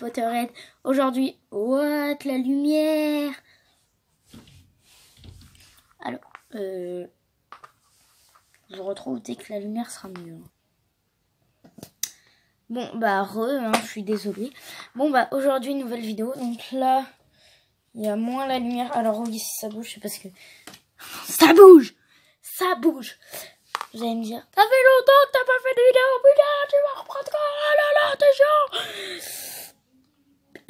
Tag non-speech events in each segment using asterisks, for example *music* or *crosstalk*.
Potterhead. Aujourd'hui, what La lumière Alors, euh, je retrouve dès que la lumière sera mieux. Bon, bah, re, hein, je suis désolée. Bon, bah, aujourd'hui, nouvelle vidéo. Donc là, il y a moins la lumière. Alors oui, si ça bouge, c'est parce que... *laughs* Ça bouge Ça bouge Vous allez me dire, ça fait longtemps que t'as pas fait de vidéo, putain, tu vas reprendre quand? Oh là là, t'es chiant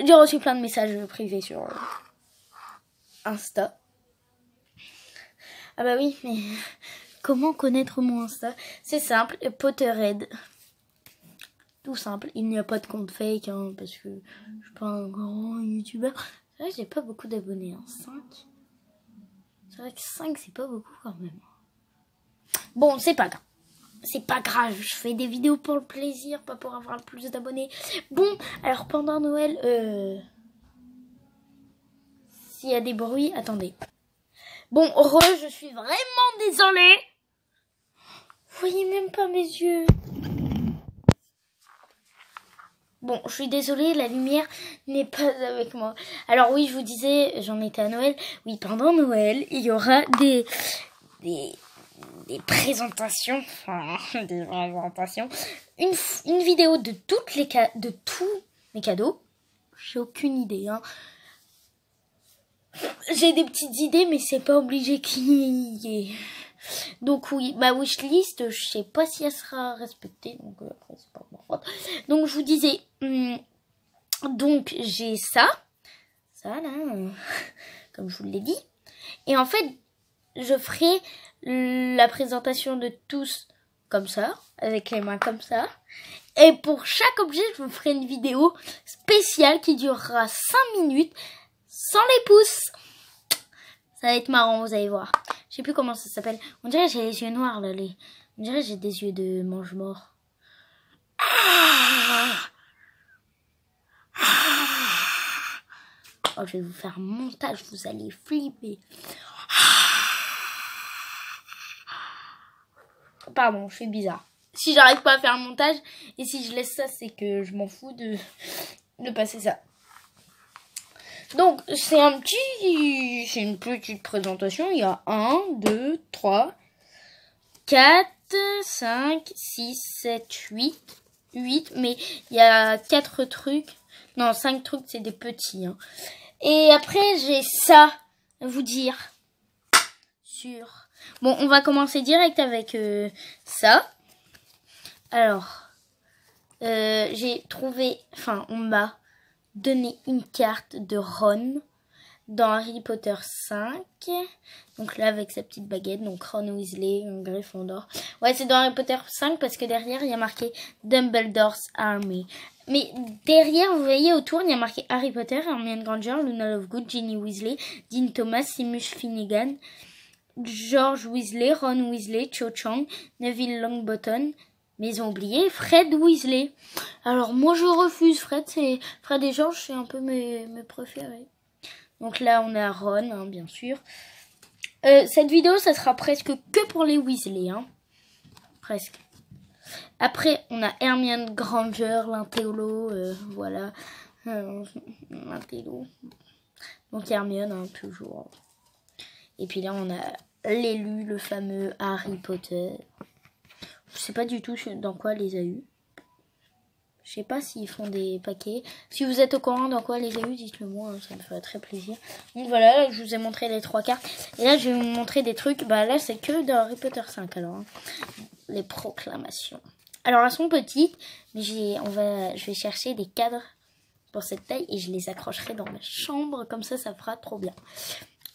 J'ai reçu plein de messages privés sur euh, Insta. Ah bah oui, mais *laughs* comment connaître mon Insta? C'est simple, Potterhead. Tout simple, il n'y a pas de compte fake, hein, parce que je suis pas un grand youtubeur. C'est vrai que j'ai pas beaucoup d'abonnés, hein, 5. C'est vrai que 5 c'est pas beaucoup quand même. Bon, c'est pas grave. C'est pas grave, je fais des vidéos pour le plaisir, pas pour avoir plus d'abonnés. Bon, alors pendant Noël, euh... s'il y a des bruits, attendez. Bon, re, je suis vraiment désolée. Vous voyez même pas mes yeux. Bon, je suis désolée, la lumière n'est pas avec moi. Alors oui, je vous disais, j'en étais à Noël. Oui, pendant Noël, il y aura des des, des présentations, enfin, *laughs* des présentations, une, une vidéo de toutes les de tous mes cadeaux. J'ai aucune idée, hein. J'ai des petites idées, mais c'est pas obligé qu'il y ait. Donc oui, ma wishlist, je sais pas si elle sera respectée, donc euh, après c'est pas ma faute. Donc je vous disais, hum, donc j'ai ça, ça là, *laughs* comme je vous l'ai dit. Et en fait, je ferai la présentation de tous comme ça, avec les mains comme ça. Et pour chaque objet, je vous ferai une vidéo spéciale qui durera 5 minutes sans les pouces. Ça va être marrant, vous allez voir. Je sais plus comment ça s'appelle. On dirait que j'ai les yeux noirs là. Les... On dirait que j'ai des yeux de mange-mort. Oh, je vais vous faire un montage, vous allez flipper. Pardon, je suis bizarre. Si j'arrive pas à faire un montage et si je laisse ça, c'est que je m'en fous de, de passer ça. Donc, c'est un petit, c'est une petite présentation. Il y a 1, 2, 3, 4, 5, 6, 7, 8. 8, mais il y a 4 trucs. Non, 5 trucs, c'est des petits. Hein. Et après, j'ai ça à vous dire. Sur. Bon, on va commencer direct avec euh, ça. Alors, euh, j'ai trouvé, enfin, on m'a donner une carte de Ron dans Harry Potter 5. Donc là, avec sa petite baguette. Donc Ron Weasley, un Gryffondor. Ouais, c'est dans Harry Potter 5 parce que derrière, il y a marqué Dumbledore's Army. Mais derrière, vous voyez, autour, il y a marqué Harry Potter, Hermione Granger, Luna Lovegood, Ginny Weasley, Dean Thomas, Simus Finnegan, George Weasley, Ron Weasley, Cho Chang, Neville Longbottom, mais ils oublié Fred Weasley. Alors moi je refuse Fred, Fred et George, c'est un peu mes, mes, préférés. Donc là on a Ron, hein, bien sûr. Euh, cette vidéo, ça sera presque que pour les Weasley, hein. Presque. Après, on a Hermione Granger, l'intélo, euh, voilà. Euh. Donc Hermione, hein, toujours. Et puis là, on a l'élu, le fameux Harry Potter. Je sais pas du tout dans quoi les a eu. Je sais pas s'ils font des paquets. Si vous êtes au courant dans quoi les a eu, dites-le moi, hein, ça me ferait très plaisir. Donc voilà, je vous ai montré les trois cartes. Et là, je vais vous montrer des trucs. Bah là, c'est que dans Harry Potter 5 alors. Hein. Les proclamations. Alors elles sont petites, mais on va, je vais chercher des cadres pour cette taille et je les accrocherai dans ma chambre. Comme ça, ça fera trop bien.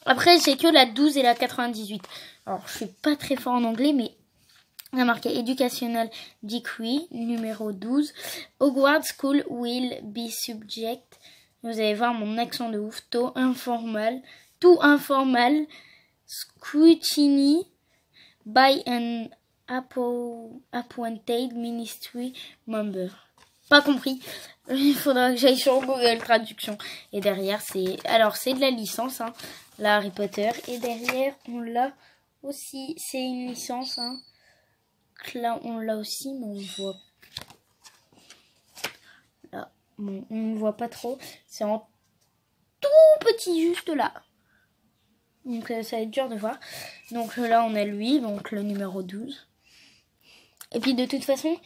Après, j'ai que la 12 et la 98. Alors, je suis pas très fort en anglais, mais on a marqué Educational Decree numéro 12. Hogwarts School will be subject. Vous allez voir mon accent de ouf. Tout informal. Tout informal. Scrutiny by an appointed ministry member. Pas compris. Il faudra que j'aille sur Google Traduction. Et derrière, c'est... Alors, c'est de la licence, hein, la Harry Potter. Et derrière, on l'a aussi. C'est une licence, hein là on l'a aussi mais on voit là on ne voit pas trop. C'est en tout petit juste là. Donc euh, ça va être dur de voir. Donc là on a lui, donc le numéro 12. Et puis de toute façon,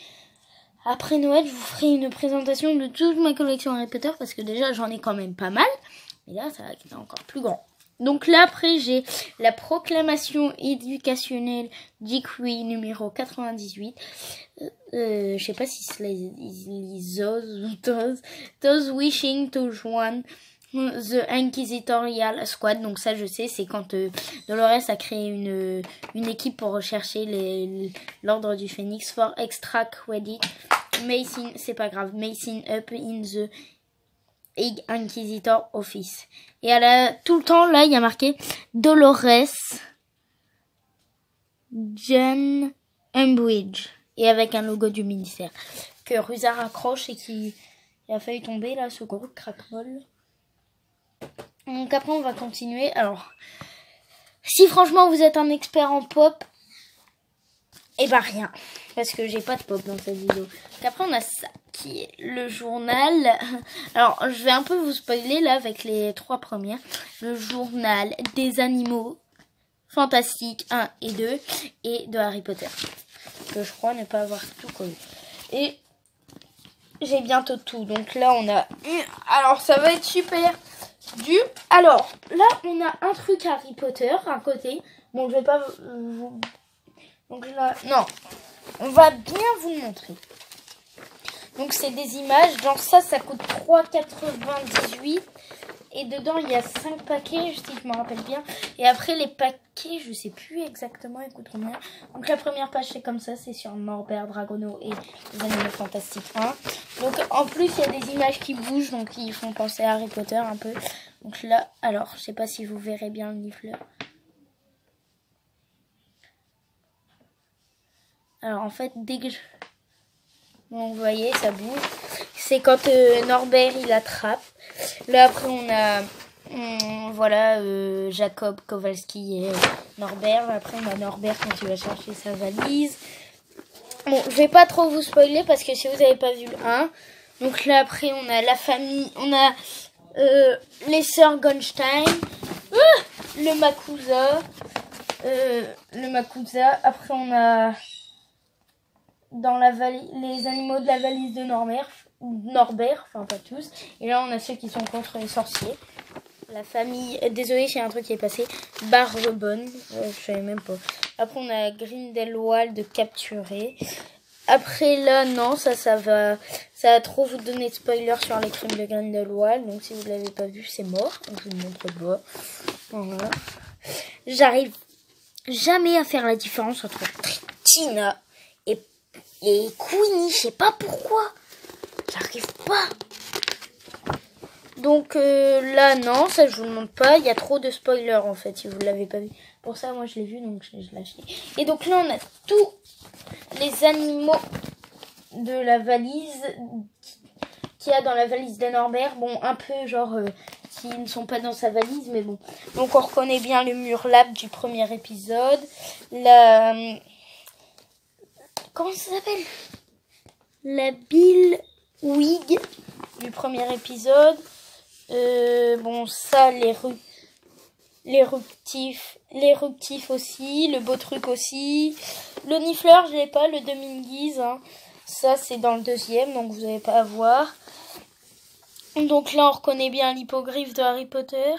après Noël, je vous ferai une présentation de toute ma collection Harry Potter parce que déjà j'en ai quand même pas mal. Mais là ça va être encore plus grand. Donc là après j'ai la proclamation éducationnelle Decree numéro 98. Euh, euh, je sais pas si c'est les those, those wishing to join The Inquisitorial Squad, donc ça je sais, c'est quand euh, Dolores a créé une, une équipe pour rechercher l'ordre du Phénix for extra credit. Mason, c'est pas grave, Mason up in the Inquisitor Office. Et tout le temps là, il y a marqué Dolores Jen Umbridge. Et avec un logo du ministère. Que Rusard accroche et qui a failli tomber là, ce gros crackmol. Donc après, on va continuer. Alors, si franchement vous êtes un expert en pop, eh ben, rien. Parce que j'ai pas de pop dans cette vidéo. Donc après, on a ça qui est le journal. Alors, je vais un peu vous spoiler là avec les trois premières. Le journal des animaux fantastiques 1 et 2 et de Harry Potter. Que je crois ne pas avoir tout connu. Et j'ai bientôt tout. Donc là, on a... Alors, ça va être super du. Alors, là, on a un truc Harry Potter à côté. Bon, je vais pas vous. Donc là, non. On va bien vous le montrer. Donc, c'est des images. Genre, ça, ça coûte 3,98. Et dedans, il y a 5 paquets, si je me rappelle bien. Et après, les paquets, je sais plus exactement, ils coûtent combien. Donc, la première page, c'est comme ça. C'est sur Norbert Dragono et les animaux fantastiques 1. Donc, en plus, il y a des images qui bougent. Donc, ils font penser à Harry Potter un peu. Donc là, alors, je sais pas si vous verrez bien le nifleur. Alors, en fait, dès que je... Bon, vous voyez, ça bouge. C'est quand euh, Norbert, il attrape. Là, après, on a... voilà, euh, Jacob Kowalski et Norbert. Après, on a Norbert quand il va chercher sa valise. Bon, je vais pas trop vous spoiler parce que si vous n'avez pas vu le 1. Donc là, après, on a la famille. On a euh, les sœurs Gonstein. le Makusa. le Makusa. Après, on a dans la les animaux de la valise de Norbert, Norbert, enfin pas tous. Et là, on a ceux qui sont contre les sorciers. La famille, euh, désolé, j'ai un truc qui est passé. Barbonne, euh, je savais même pas. Après, on a Grindelwald capturé. Après là, non, ça, ça va, ça va trop vous donner de spoilers sur les crimes de Grindelwald. Donc si vous l'avez pas vu, c'est mort. Je vous montre pas. Voilà. J'arrive jamais à faire la différence entre Tina et Queenie, je sais pas pourquoi. J'arrive pas. Donc euh, là, non, ça je vous le montre pas. Il y a trop de spoilers en fait, si vous l'avez pas vu. Pour ça, moi je l'ai vu, donc je, l'ai acheté. Et donc là, on a tous les animaux de la valise qu'il y a dans la valise de Norbert. Bon, un peu genre euh, qui ne sont pas dans sa valise, mais bon. Donc on reconnaît bien le mur lab du premier épisode. La comment ça s'appelle? La Bill Wig du premier épisode. Euh, bon, ça, les l'éruptif, l'éruptif aussi, le beau truc aussi. Le nifleur, je l'ai pas, le demi-guise. Hein. Ça, c'est dans le deuxième, donc vous n'avez pas à voir. Donc là, on reconnaît bien l'hippogriffe de Harry Potter.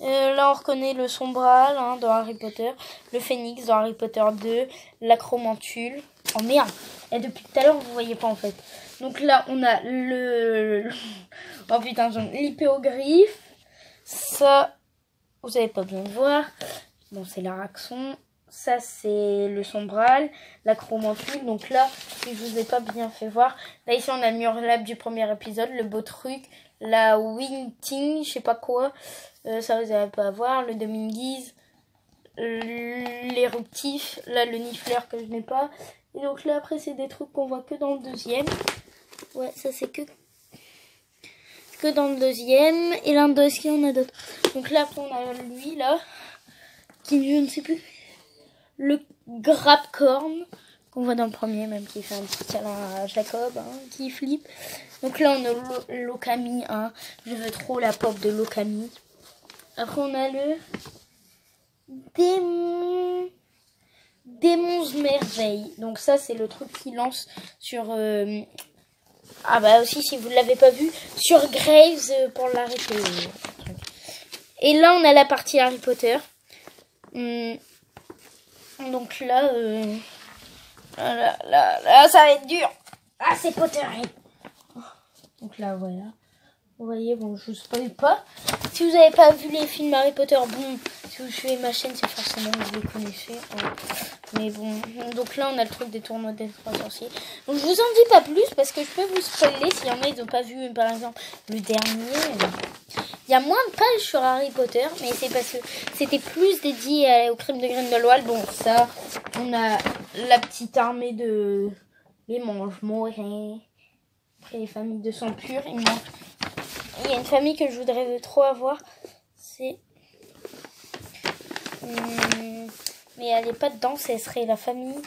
Euh, là, on reconnaît le sombral hein, dans Harry Potter, le phénix dans Harry Potter 2, l'acromantule. Oh merde Et depuis tout à l'heure, vous voyez pas en fait. Donc là, on a le... *laughs* oh putain, l'hypéogriffe. Ça, vous avez pas besoin de voir. Bon, c'est l'araxon. Ça, c'est le sombral, l'acromantule. Donc là, si je vous ai pas bien fait voir, là ici, on a le mur du premier épisode, le beau truc, la Wingting, je sais pas quoi. Euh, ça, vous n'allez pas voir. Le demi-guise, l'éruptif, là, le nifleur que je n'ai pas. Et donc là, après, c'est des trucs qu'on voit que dans le deuxième. Ouais, ça, c'est que que dans le deuxième. Et là, dans ce on a d'autres. Donc là, après, on a lui, là, qui, je ne sais plus. Le Grapcorn. Qu'on voit dans le premier, même qui fait un petit câlin à Jacob, qui flippe. Donc là, on a l'Okami, hein. je veux trop la pop de l'Okami. Après, on a le démon... Démons merveille. Donc ça, c'est le truc qui lance sur... Euh, ah bah aussi, si vous ne l'avez pas vu, sur Graves euh, pour l'arrêter. Et là, on a la partie Harry Potter. Hmm. Donc là, euh, là, là, là, ça va être dur. Ah, c'est Potter. Donc là, voilà. Vous voyez, bon, je vous spoil pas. Si vous n'avez pas vu les films Harry Potter, bon, si vous suivez ma chaîne, c'est forcément que vous les connaissez. Hein. Mais bon, donc là, on a le truc des tournois des trois sorciers. Donc je vous en dis pas plus parce que je peux vous spoiler s'il y en a, ils n'ont pas vu, par exemple, le dernier. Il y a moins de pages sur Harry Potter, mais c'est parce que c'était plus dédié au crime de Grindelwald. Bon, ça, on a la petite armée de les mange mourins. Après, les familles de sang pur, il il y a une famille que je voudrais trop avoir. C'est. Hmm, mais elle n'est pas dedans, ce serait la famille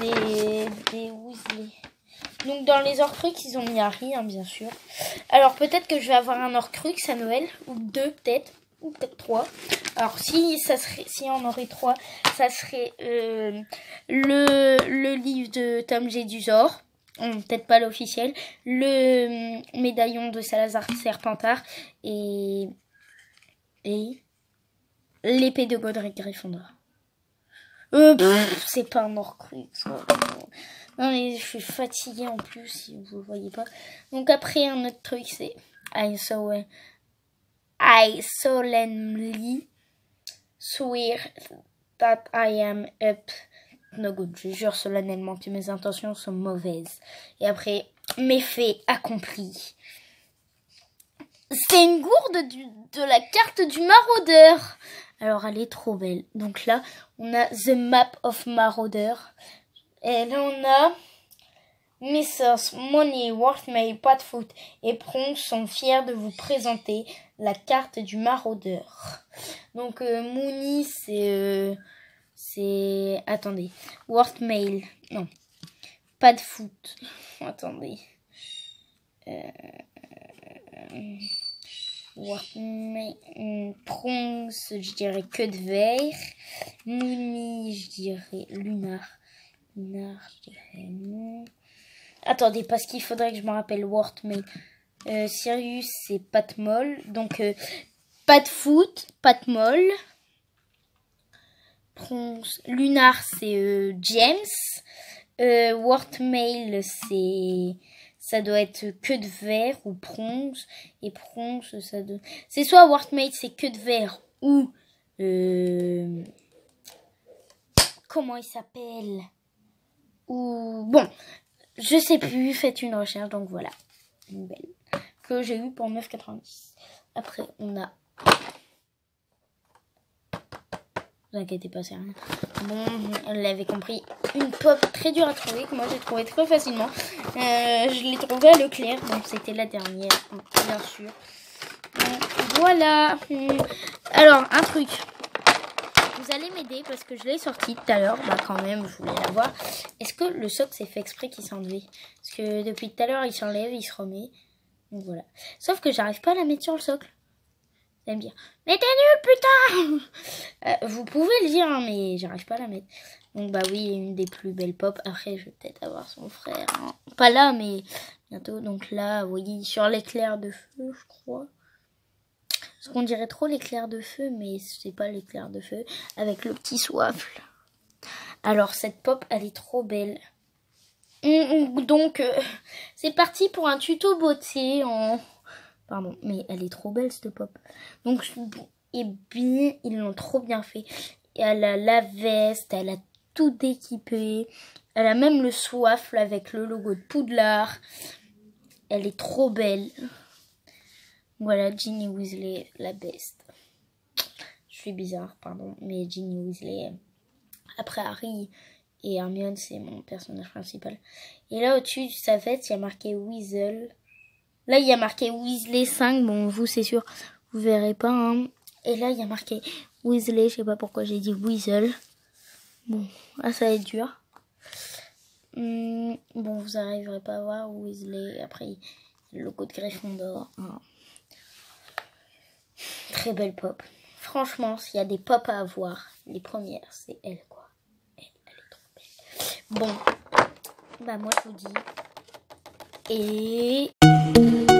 des, des Weasley. Donc dans les Horcruxes, ils ont mis Harry, hein, bien sûr. Alors peut-être que je vais avoir un Horcrux à Noël, ou deux peut-être, ou peut-être trois. Alors si ça serait, si on aurait trois, ça serait euh, le, le livre de Tom Jedusor peut-être pas l'officiel, le hum, médaillon de Salazar Serpentard et, et l'épée de Godric Gryffondor. Euh, c'est pas un Horcrux. Non mais je suis fatiguée en plus si vous le voyez pas. Donc après un autre truc c'est I saw I solemnly swear that I am up no good. Je jure solennellement que mes intentions sont mauvaises. Et après, mes faits accomplis. C'est une gourde de la carte du maraudeur. Alors, elle est trop belle. Donc là, on a The Map of Marauder. Et on a Mrs. Money, Worthmay, Padfoot et Prong sont fiers de vous présenter la carte du maraudeur. Donc, euh, Mooney, c'est... Euh, c'est. Attendez. Worth Mail. Non. Pas de foot. Attendez. Euh... Mail. Prongs, je dirais que de verre. Mooney, je dirais lunar. Attendez, parce qu'il faudrait que je me rappelle Mail. Euh, Sirius, c'est Patmol. Donc, euh, de foot, Patmol. Lunar, c'est euh, James. Euh, Wortmail, c'est ça doit être que de verre ou bronze et bronze ça doit c'est soit Wortmail c'est que de verre ou comment il s'appelle? Ou bon je sais plus faites une recherche donc voilà une belle que j'ai eu pour 9,90 après on a vous inquiétez pas, c'est rien. Bon, elle l'avait compris. Une pop très dure à trouver, que moi j'ai trouvé très facilement. Euh, je l'ai trouvée à Leclerc, donc c'était la dernière, bien sûr. voilà. Alors, un truc. Vous allez m'aider parce que je l'ai sorti tout à l'heure. Bah, quand même, je voulais la voir. Est-ce que le socle s'est fait exprès qu'il s'enlève Parce que depuis tout à l'heure, il s'enlève, il se remet. Donc voilà. Sauf que j'arrive pas à la mettre sur le socle. Vous allez me dire, mais t'es nul, putain *laughs* euh, Vous pouvez le dire, hein, mais j'arrive pas à la mettre. Donc bah oui, une des plus belles pop. Après, je vais peut-être avoir son frère. Hein. Pas là, mais bientôt. Donc là, vous voyez, sur l'éclair de feu, je crois. Parce qu'on dirait trop l'éclair de feu, mais c'est pas l'éclair de feu. Avec le petit soifle. Alors, cette pop, elle est trop belle. Donc, euh, c'est parti pour un tuto beauté en Pardon, mais elle est trop belle cette pop. Donc, et bien, ils l'ont trop bien fait. Elle a la veste, elle a tout équipé. Elle a même le soif avec le logo de Poudlard. Elle est trop belle. Voilà, Ginny Weasley, la best. Je suis bizarre, pardon, mais Ginny Weasley. Après Harry et Hermione, c'est mon personnage principal. Et là, au-dessus de sa veste, il y a marqué Weasel. Là, il y a marqué Weasley 5. Bon, vous, c'est sûr, vous verrez pas. Hein. Et là, il y a marqué Weasley. Je sais pas pourquoi j'ai dit Weasel. Bon, ça va être dur. Hmm, bon, vous n'arriverez pas à voir Weasley. Après, le logo de Gryffondor. Ah. Très belle pop. Franchement, s'il y a des pop à avoir, les premières, c'est elle, quoi. Elle, elle est trop belle. Bon, bah moi, je vous dis. Et